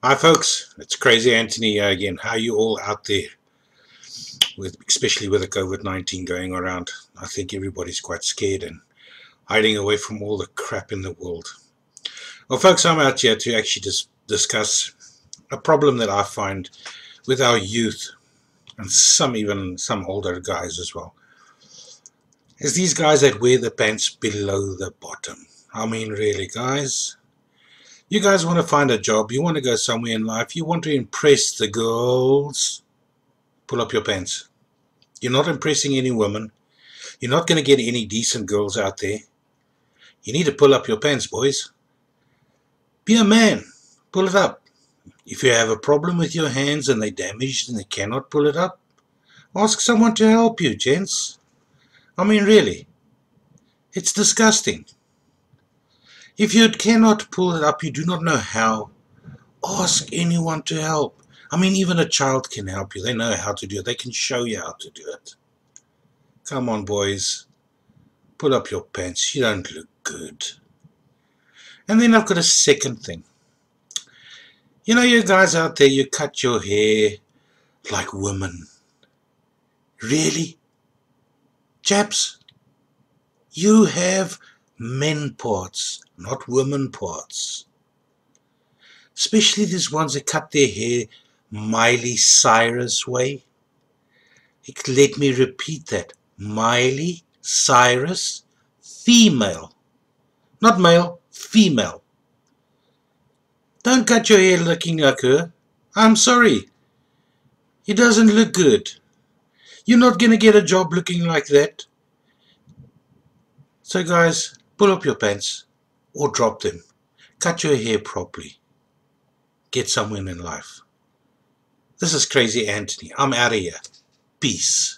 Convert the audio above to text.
Hi folks, it's Crazy Antony again. How you all out there, with especially with the COVID-19 going around? I think everybody's quite scared and hiding away from all the crap in the world. Well folks, I'm out here to actually just discuss a problem that I find with our youth and some even some older guys as well. Is these guys that wear the pants below the bottom. I mean really guys, you guys want to find a job, you want to go somewhere in life, you want to impress the girls, pull up your pants. You're not impressing any women. You're not going to get any decent girls out there. You need to pull up your pants, boys. Be a man. Pull it up. If you have a problem with your hands and they're damaged and they cannot pull it up, ask someone to help you, gents. I mean, really. It's disgusting. If you cannot pull it up, you do not know how, ask anyone to help. I mean, even a child can help you. They know how to do it. They can show you how to do it. Come on, boys. Pull up your pants. You don't look good. And then I've got a second thing. You know, you guys out there, you cut your hair like women. Really? Chaps, you have men parts, not women parts. Especially these ones that cut their hair Miley Cyrus way. Let me repeat that. Miley Cyrus, female. Not male, female. Don't cut your hair looking like her. I'm sorry. It doesn't look good. You're not going to get a job looking like that. So guys, Pull up your pants or drop them. Cut your hair properly. Get somewhere in life. This is Crazy Antony. I'm out of here. Peace.